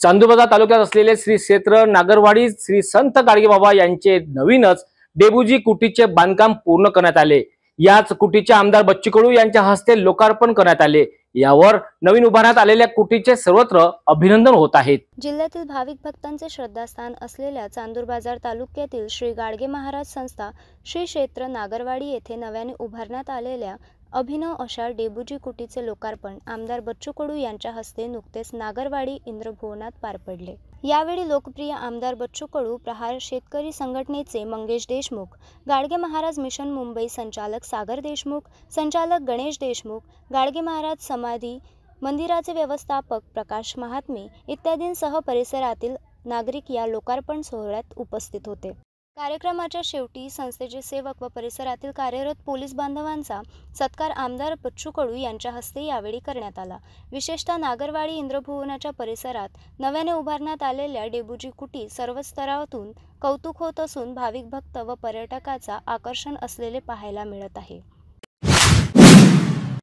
चांदूरबाजार तालुक्यात असलेले श्री क्षेत्र नागरवाडी श्री संत गाडगेबाबा यांचे नवीनच डेबुजी कुटीचे बांधकाम पूर्ण करण्यात आले. याच कुटीचे आमदार बच्चू कडू यांच्या हस्ते लोकार्पण करण्यात आले. यावर नवीन उभारण्यात आलेल्या कुटीचे सर्वत्र अभिनंदन होत आहेत. जिल्ह्यातील भाविक भक्तांचे श्रद्धास्थान असलेल्या चांदूर बाजार तालुक्यातील श्री गाडगे महाराज संस्था श्री क्षेत्र नागरवाडी येथे नव्याने उभारण्यात आलेल्या अभिनव अशा डेबुजी कुटीचे लोकार्पण आमदार बच्चू कडू यांच्या हस्ते नुकतेच नागरवाडी इंद्रभुवनात पार पडले. यावेळी लोकप्रिय आमदार बच्चू कडू प्रहार शेतकरी संघटनेचे मंगेश देशमुख गाडगे महाराज मिशन मुंबई संचालक सागर देशमुख संचालक गणेश देशमुख गाडगे महाराज समाधी मंदिराचे व्यवस्थापक प्रकाश महात्मे इत्यादींसह परिसरातील नागरिक या लोकार्पण सोहळ्यात उपस्थित होते. कार्यक्रमाच्या शेवटी संस्थेचे सेवक व परिसरातील कार्यरत पोलीस बांधवांचा सत्कार आमदार बच्चू कडू यांच्या हस्ते यावेळी करण्यात आला. विशेषतः नागरवाडी इंद्रभुवनाच्या परिसरात नव्याने उभारण्यात आलेल्या डेबुजी कुटी सर्व स्तरातून कौतुक होत असून भाविक भक्त व पर्यटकाचा आकर्षण असलेले पाहायला मिळत आहे.